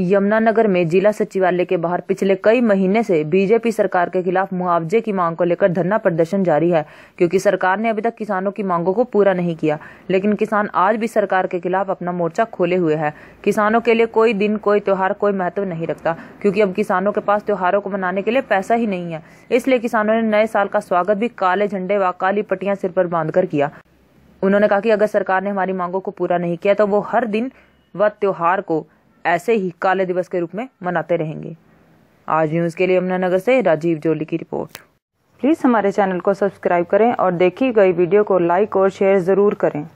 यमुनानगर में जिला सचिवालय के बाहर पिछले कई महीने से बीजेपी सरकार के खिलाफ मुआवजे की मांग को लेकर धरना प्रदर्शन जारी है, क्योंकि सरकार ने अभी तक किसानों की मांगों को पूरा नहीं किया, लेकिन किसान आज भी सरकार के खिलाफ अपना मोर्चा खोले हुए है। किसानों के लिए कोई दिन, कोई त्योहार, कोई महत्व नहीं रखता, क्योंकि अब किसानों के पास त्योहारों को मनाने के लिए पैसा ही नहीं है। इसलिए किसानों ने नए साल का स्वागत भी काले झंडे व काली पट्टियाँ सिर पर बांधकर किया। उन्होंने कहा कि अगर सरकार ने हमारी मांगों को पूरा नहीं किया तो वो हर दिन व त्योहार को ऐसे ही काले दिवस के रूप में मनाते रहेंगे। आज न्यूज़ के लिए यमुनानगर से राजीव जोली की रिपोर्ट। प्लीज़ हमारे चैनल को सब्सक्राइब करें और देखी गई वीडियो को लाइक और शेयर ज़रूर करें।